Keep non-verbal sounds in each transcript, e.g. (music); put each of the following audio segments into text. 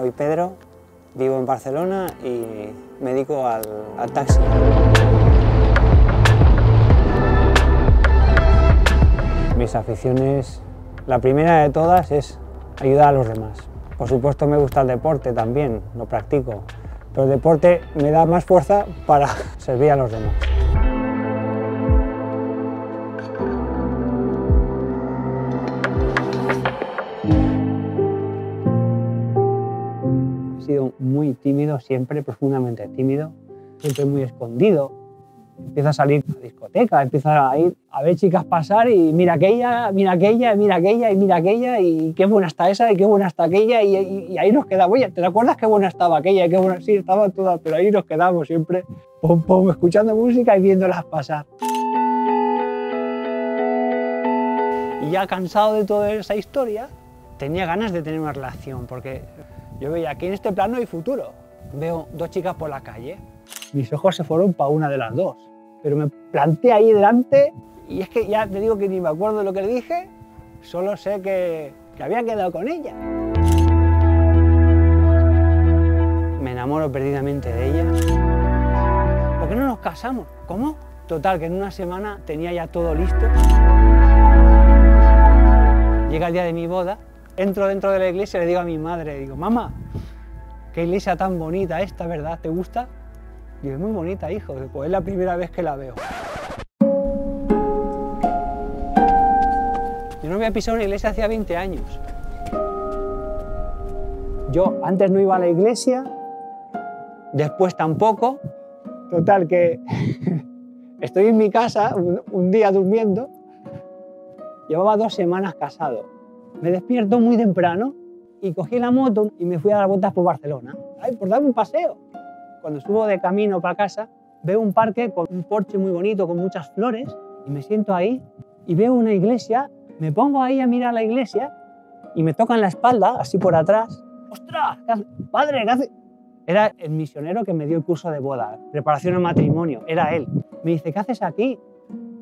soy Pedro, vivo en Barcelona y me dedico al, al taxi. Mis aficiones, la primera de todas es ayudar a los demás. Por supuesto me gusta el deporte también, lo practico, pero el deporte me da más fuerza para (laughs) servir a los demás. Sido muy tímido, siempre profundamente tímido, siempre muy escondido. Empiezo a salir a discoteca, empiezo a ir a ver chicas pasar y mira aquella, mira aquella, mira aquella y mira aquella y qué buena está esa y qué buena está aquella y, y- y ahí nos quedamos. Oye, ¿te acuerdas qué buena estaba aquella? y Qué buena? Sí, estaban todas, pero ahí nos quedamos siempre, pum, pum, escuchando música y viéndolas pasar. Y ya cansado de toda esa historia, tenía ganas de tener una relación, porque yo veía que en este plano hay futuro. Veo dos chicas por la calle, mis ojos se fueron para una de las dos, pero me planté ahí delante y es que ya te digo que ni me acuerdo de lo que le dije, solo sé que, que había quedado con ella. Me enamoro perdidamente de ella. ¿Por qué no nos casamos? ¿Cómo? Total, que en una semana tenía ya todo listo. Llega el día de mi boda, entro dentro de la iglesia y le digo a mi madre, digo, mamá, qué iglesia tan bonita esta, ¿verdad? ¿Te gusta? Digo, es muy bonita, hijo, pues es la primera vez que la veo. Yo no había pisado una iglesia hacía 20 años. Yo antes no iba a la iglesia, después tampoco. Total, que (laughs) estoy en mi casa un, un día durmiendo Llevaba dos semanas casado. Me despierto muy temprano y cogí la moto y me fui a dar vueltas por Barcelona. Ay, por darme un paseo. Cuando subo de camino para casa, veo un parque con un porche muy bonito, con muchas flores, y me siento ahí y veo una iglesia. Me pongo ahí a mirar la iglesia y me tocan la espalda, así por atrás. ¡Ostras! ¿qué hace? ¡Padre! ¿qué hace? Era el misionero que me dio el curso de boda, preparación al matrimonio. Era él. Me dice, ¿qué haces aquí?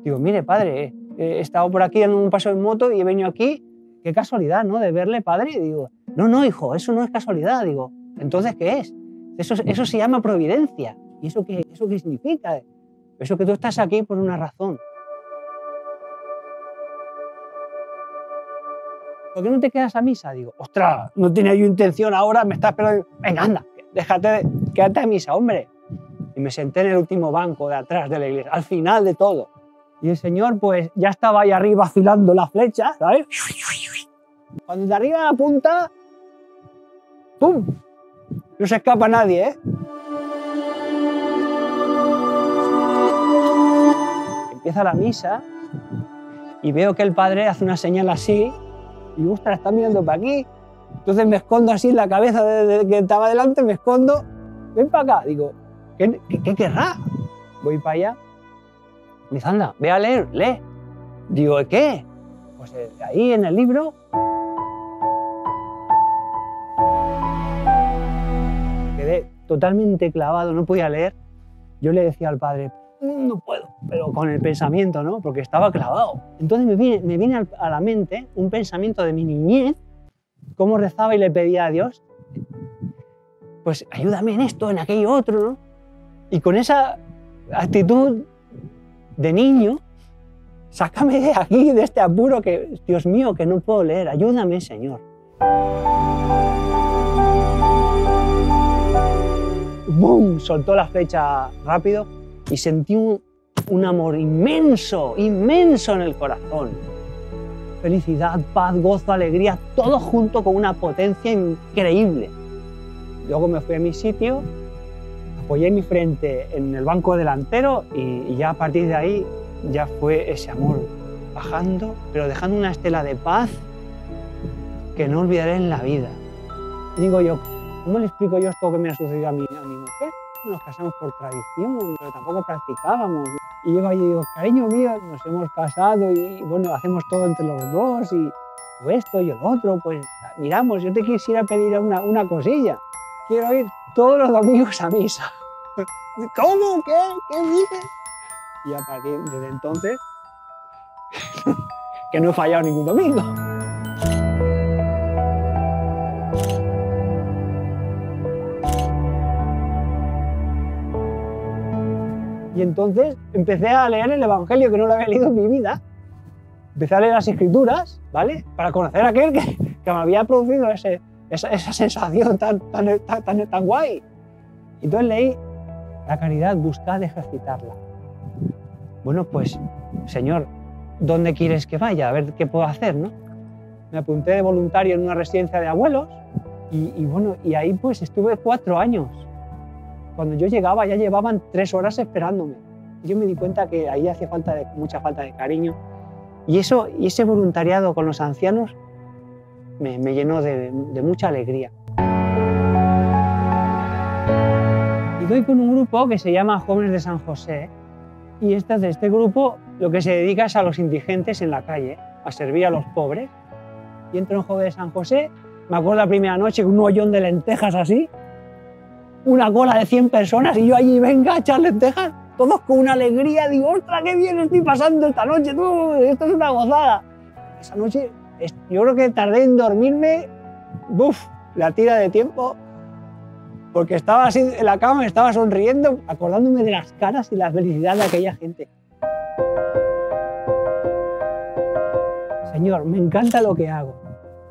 Digo, mire, padre, eh, he estado por aquí dando un paso en moto y he venido aquí. Qué casualidad, ¿no? De verle, padre. Y digo, no, no, hijo, eso no es casualidad. Digo, entonces, ¿qué es? Eso, eso se llama providencia. ¿Y eso qué, eso qué significa? Eso que tú estás aquí por una razón. ¿Por qué no te quedas a misa? Digo, ostras, no tenía yo intención ahora, me está esperando. Venga, anda, déjate, quédate a misa, hombre. Y me senté en el último banco de atrás de la iglesia, al final de todo. Y el Señor, pues, ya estaba ahí arriba afilando la flecha, ¿sabes? Cuando de arriba la punta, ¡pum! No se escapa nadie, ¿eh? Empieza la misa y veo que el padre hace una señal así y, ostras, está mirando para aquí. Entonces me escondo así en la cabeza de- que estaba delante, me escondo, ven para acá. Digo, ¿qué, qué, qué querrá? Voy para allá. Me dice, anda, ve a leer, lee. Digo, ¿qué? Pues ahí en el libro. Quedé totalmente clavado, no podía leer. Yo le decía al padre, "Mm, no puedo, pero con el pensamiento, ¿no? Porque estaba clavado. Entonces me viene, me viene a la mente un pensamiento de mi niñez, cómo rezaba y le pedía a Dios, pues ayúdame en esto, en aquello otro, ¿no? Y con esa actitud de niño, sácame de aquí, de este apuro que, Dios mío, que no puedo leer, ayúdame, Señor. ¡Bum! Soltó la flecha rápido y sentí un, amor inmenso, inmenso en el corazón. Felicidad, paz, gozo, alegría, todo junto con una potencia increíble. Luego me fui a mi sitio, apoyé mi frente en el banco delantero y, y ya a partir de ahí ya fue ese amor bajando, pero dejando una estela de paz que no olvidaré en la vida. Digo yo, ¿cómo le explico yo esto que me ha sucedido a mi, a mi mujer? Nos casamos por tradición, pero tampoco practicábamos. Y llego allí y digo, cariño mío, nos hemos casado y bueno, hacemos todo entre los dos y esto y el otro, pues miramos, yo te quisiera pedir una, una cosilla. Quiero ir todos los domingos a misa. (laughs) ¿Cómo? ¿Qué? ¿Qué dices? Y a partir de entonces, (laughs) que no he fallado ningún domingo. Y entonces empecé a leer el Evangelio que no lo había leído en mi vida. Empecé a leer las escrituras, ¿vale? Para conocer a aquel que, me había producido esa, esa, sensación tan tan, tan, tan, tan guay. Entonces leí, la caridad buscad ejercitarla. Bueno, pues, Señor, ¿dónde quieres que vaya? A ver qué puedo hacer, ¿no? Me apunté de voluntario en una residencia de abuelos y, y bueno, y ahí pues estuve cuatro años. Cuando yo llegaba ya llevaban tres horas esperándome. Yo me di cuenta que ahí hacía falta de, mucha falta de cariño. Y, eso, y ese voluntariado con los ancianos me, llenó de, de mucha alegría. Y doy con un grupo que se llama Jóvenes de San José. Y este, este grupo lo que se dedica es a los indigentes en la calle, a servir a los pobres. Y entro en Joven de San José, me acuerdo la primera noche, un hoyón de lentejas así, una cola de 100 personas y yo allí, venga, a echar lentejas, todos con una alegría, digo, ostras, qué bien estoy pasando esta noche, tú, esto es una gozada. Esa noche, yo creo que tardé en dormirme, buf, la tira de tiempo, porque estaba así en la cama, estaba sonriendo, acordándome de las caras y la felicidad de aquella gente. Señor, me encanta lo que hago.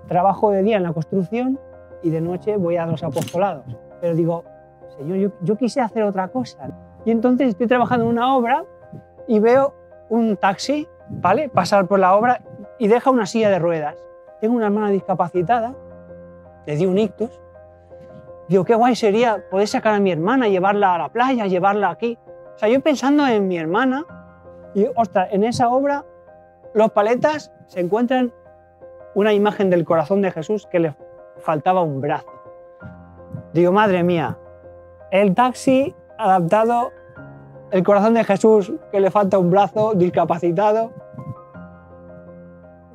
Trabajo de día en la construcción y de noche voy a los apostolados. Pero digo, Señor, yo, yo quise hacer otra cosa. Y entonces estoy trabajando en una obra y veo un taxi, ¿vale? Pasar por la obra y deja una silla de ruedas. Tengo una hermana discapacitada, le di un ictus. Digo, qué guay sería poder sacar a mi hermana, llevarla a la playa, llevarla aquí. O sea, yo pensando en mi hermana y, ostras, en esa obra los paletas se encuentran una imagen del corazón de Jesús que le faltaba un brazo. Digo, madre mía, el taxi adaptado, el corazón de Jesús que le falta un brazo, discapacitado.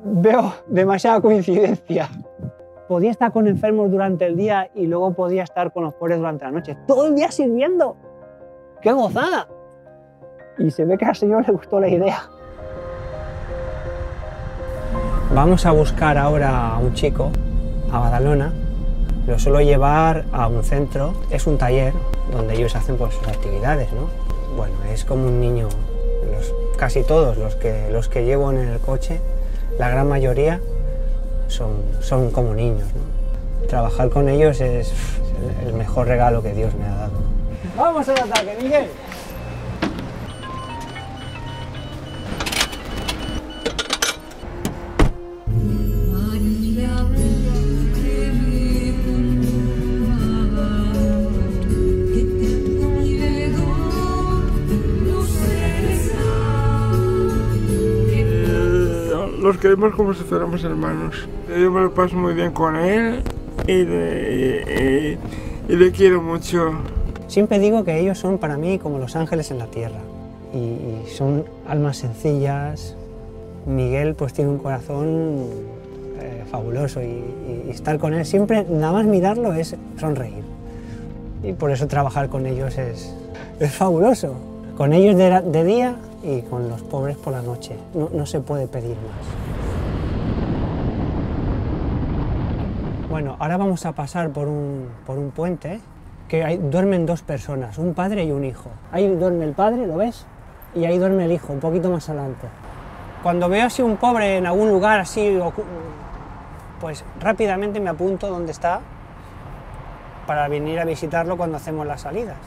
Veo demasiada coincidencia. Podía estar con enfermos durante el día y luego podía estar con los pobres durante la noche. Todo el día sirviendo. ¡Qué gozada! Y se ve que al Señor le gustó la idea. Vamos a buscar ahora a un chico a Badalona. Lo suelo llevar a un centro, es un taller donde ellos hacen pues, sus actividades, ¿no? Bueno, es como un niño. Los, casi todos los que, los que llevo en el coche, la gran mayoría, son, son como niños. Trabajar con ellos es el mejor regalo que Dios me ha dado. ¡Vamos al ataque, Miguel! Queremos como si fuéramos hermanos. Yo me lo paso muy bien con él y le, y, y le quiero mucho. Siempre digo que ellos son para mí como los ángeles en la tierra y, y son almas sencillas. Miguel pues tiene un corazón eh, fabuloso y, y, estar con él siempre, nada más mirarlo es sonreír. Y por eso trabajar con ellos es, es fabuloso. Con ellos de, de día y con los pobres por la noche. No, no se puede pedir más. Bueno, ahora vamos a pasar por un, por un puente que duermen dos personas, un padre y un hijo. Ahí duerme el padre, ¿lo ves? Y ahí duerme el hijo, un poquito más adelante. Cuando veo así un pobre en algún lugar así, pues rápidamente me apunto dónde está para venir a visitarlo cuando hacemos las salidas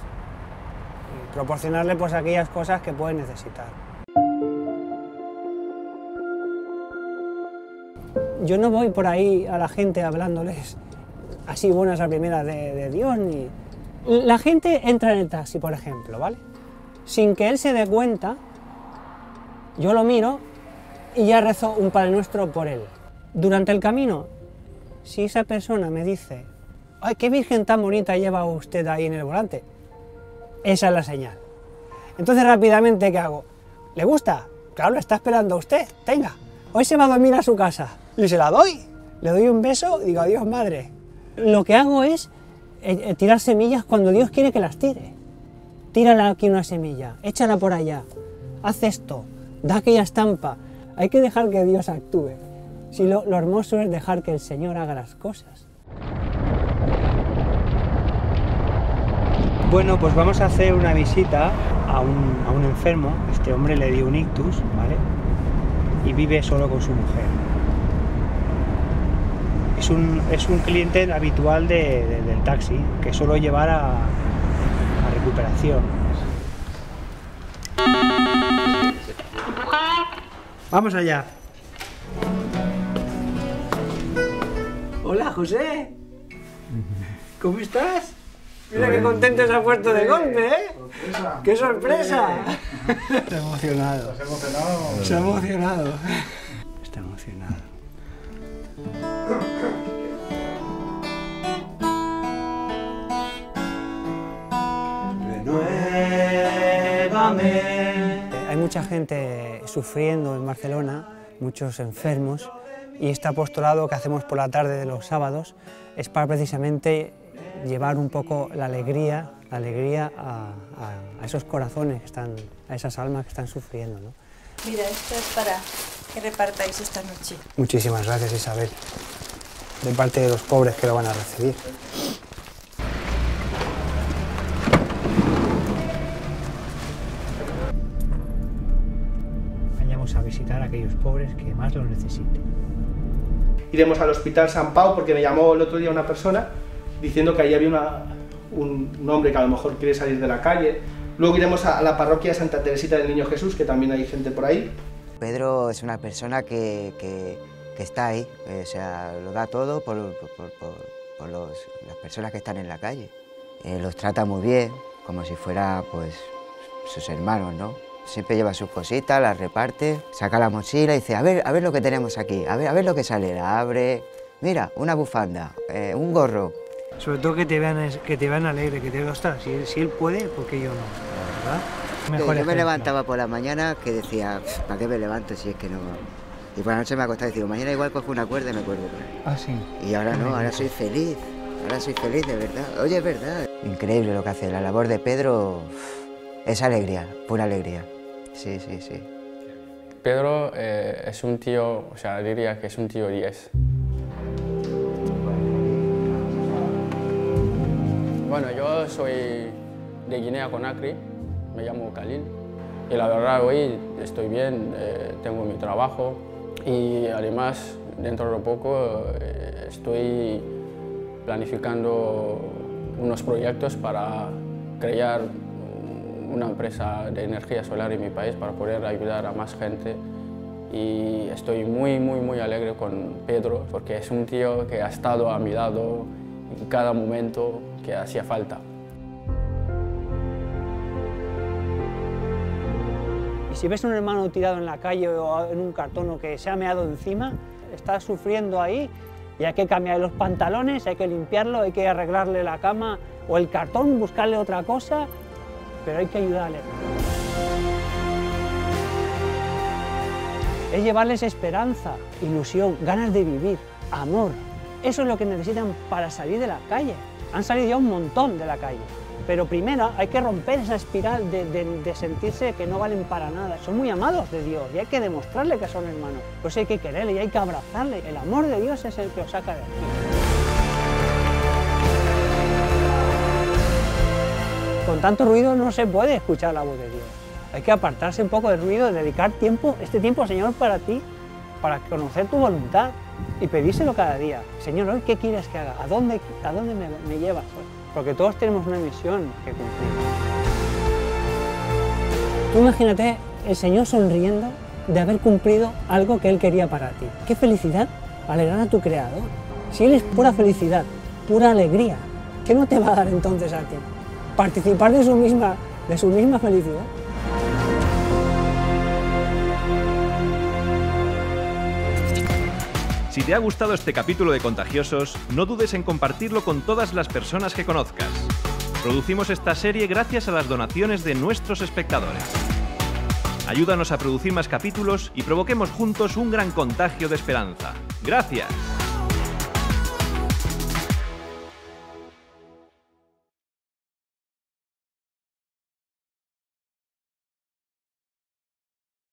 proporcionarle pues aquellas cosas que puede necesitar. Yo no voy por ahí a la gente hablándoles así buenas a primeras de, de Dios ni... La gente entra en el taxi, por ejemplo, ¿vale? Sin que él se dé cuenta, yo lo miro y ya rezo un Padre Nuestro por él. Durante el camino, si esa persona me dice, ¡ay, qué virgen tan bonita lleva usted ahí en el volante! Esa es la señal. Entonces rápidamente, ¿qué hago? ¿Le gusta? Claro, está esperando a usted. Tenga, hoy se va a dormir a su casa. Y se la doy. Le doy un beso y digo, adiós madre. Lo que hago es eh, tirar semillas cuando Dios quiere que las tire. Tírala aquí una semilla, échala por allá, haz esto, da aquella estampa. Hay que dejar que Dios actúe. Si lo, lo hermoso es dejar que el Señor haga las cosas. Bueno, pues vamos a hacer una visita a un, a un enfermo. Este hombre le dio un ictus, ¿vale? Y vive solo con su mujer. Es un, es un cliente habitual de- de- del taxi que suelo llevar a, a recuperación. Vamos allá. Hola, José. ¿Cómo estás? Mira qué contento se ha puesto de golpe, ¿eh? ¡Qué sorpresa! Está emocionado. ¿Has emocionado? Se ha emocionado. Está emocionado. Hay mucha gente sufriendo en Barcelona, muchos enfermos, y este apostolado que hacemos por la tarde de los sábados es para precisamente llevar un poco la alegría, la alegría a, a- a esos corazones que están, a esas almas que están sufriendo. ¿no? Mira, esto es para que repartáis esta noche. Muchísimas gracias Isabel, de parte de los pobres que lo van a recibir. Vayamos a visitar a aquellos pobres que más lo necesiten. iremos al Hospital San Pau porque me llamó el otro día una persona diciendo que ahí había una- un, hombre que a lo mejor quiere salir de la calle. Luego iremos a, a la parroquia Santa Teresita del Niño Jesús, que también hay gente por ahí. Pedro es una persona que, que- que está ahí, eh, o sea, lo da todo por, por- por- por- los- las personas que están en la calle. Eh, los trata muy bien, como si fuera pues sus hermanos, ¿no? Siempre lleva sus cositas, las reparte, saca la mochila y dice, a ver, a ver lo que tenemos aquí, a ver, a ver lo que sale, la abre, mira, una bufanda, eh, un gorro, Sobre todo que te vean, que te vean alegre, que te vean, ostras, si, él- si él puede, ¿por qué yo no? ¿Verdad? Yo me levantaba por la mañana que decía, ¿para qué me levanto si es que no...? Y por la noche me acostaba y digo, mañana igual cojo una cuerda y me cuelgo. Ah, sí. Y ahora no, ahora soy feliz. Ahora soy feliz de verdad. Oye, es verdad. Increíble lo que hace. La labor de Pedro es alegría, pura alegría. Sí, sí, sí. Pedro eh, es un tío, o sea, diría que es un tío 10. Bueno, yo soy de Guinea Conakry, me llamo Khalil y la verdad hoy estoy bien, eh, tengo mi trabajo y además dentro de poco eh, estoy planificando unos proyectos para crear una empresa de energía solar en mi país para poder ayudar a más gente y estoy muy, muy, muy alegre con Pedro porque es un tío que ha estado a mi lado en cada momento que hacía falta. Si ves a un hermano tirado en la calle o en un cartón o que se ha meado encima, está sufriendo ahí y hay que cambiarle los pantalones, hay que limpiarlo, hay que arreglarle la cama o el cartón, buscarle otra cosa, pero hay que ayudarle. Es llevarles esperanza, ilusión, ganas de vivir, amor. Eso es lo que necesitan para salir de la calle. Han salido ya un montón de la calle. Pero primero hay que romper esa espiral de, sentirse que no valen para nada. Son muy amados de Dios y hay que demostrarle que son hermanos. Pues hay que quererle y hay que abrazarle. El amor de Dios es el que os saca de aquí. Con tanto ruido no se puede escuchar la voz de Dios. Hay que apartarse un poco del ruido, dedicar tiempo, este tiempo, Señor, para ti, para conocer tu voluntad y pedírselo cada día. Señor, hoy qué quieres que haga? ¿A dónde, a dónde me llevas hoy? Porque todos tenemos una misión que cumplir. Tú imagínate el Señor sonriendo de haber cumplido algo que Él quería para ti. ¡Qué felicidad! Alegrar a tu Creador. Si Él es pura felicidad, pura alegría, ¿qué no te va a dar entonces a ti? Participar de su misma, de su misma felicidad. Si te ha gustado este capítulo de Contagiosos, no dudes en compartirlo con todas las personas que conozcas. Producimos esta serie gracias a las donaciones de nuestros espectadores. Ayúdanos a producir más capítulos y provoquemos juntos un gran contagio de esperanza. Gracias.